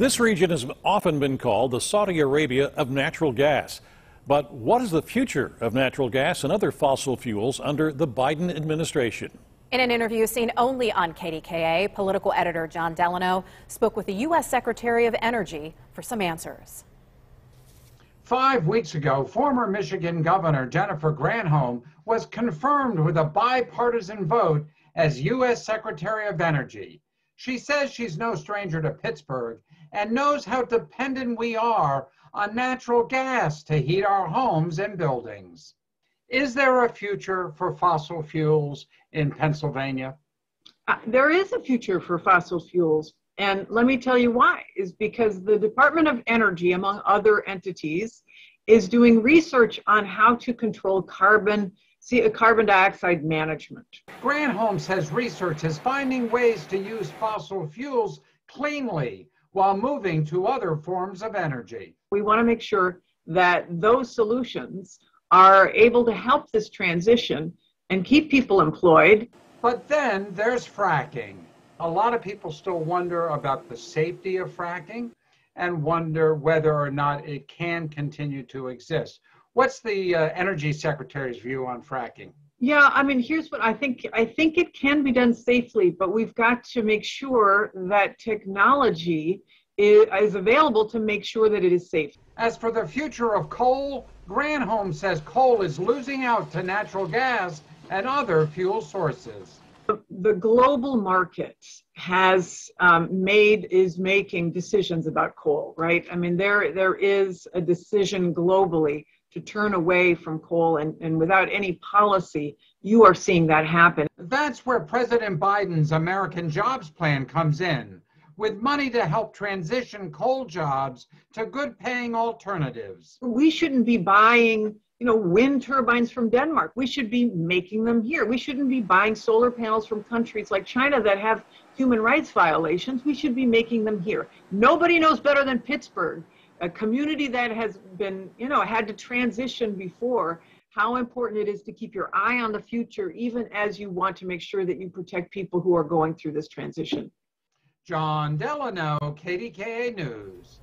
This region has often been called the Saudi Arabia of natural gas. But what is the future of natural gas and other fossil fuels under the Biden administration? In an interview seen only on KDKA, political editor Jon Delano spoke with the U.S. Secretary of Energy for some answers. Five weeks ago, former Michigan Governor Jennifer Granholm was confirmed with a bipartisan vote as U.S. Secretary of Energy. She says she's no stranger to Pittsburgh and knows how dependent we are on natural gas to heat our homes and buildings. Is there a future for fossil fuels in Pennsylvania? Uh, there is a future for fossil fuels. And let me tell you why, is because the Department of Energy, among other entities, is doing research on how to control carbon see carbon dioxide management. Granholm says research is finding ways to use fossil fuels cleanly while moving to other forms of energy. We want to make sure that those solutions are able to help this transition and keep people employed. But then there's fracking. A lot of people still wonder about the safety of fracking and wonder whether or not it can continue to exist. What's the uh, energy secretary's view on fracking? Yeah, I mean, here's what I think. I think it can be done safely, but we've got to make sure that technology is, is available to make sure that it is safe. As for the future of coal, Granholm says coal is losing out to natural gas and other fuel sources. The global market has um, made is making decisions about coal, right? I mean, there there is a decision globally to turn away from coal, and, and without any policy, you are seeing that happen. That's where President Biden's American Jobs Plan comes in, with money to help transition coal jobs to good paying alternatives. We shouldn't be buying you know, wind turbines from Denmark. We should be making them here. We shouldn't be buying solar panels from countries like China that have human rights violations. We should be making them here. Nobody knows better than Pittsburgh a community that has been, you know, had to transition before, how important it is to keep your eye on the future, even as you want to make sure that you protect people who are going through this transition. Jon Delano, KDKA News.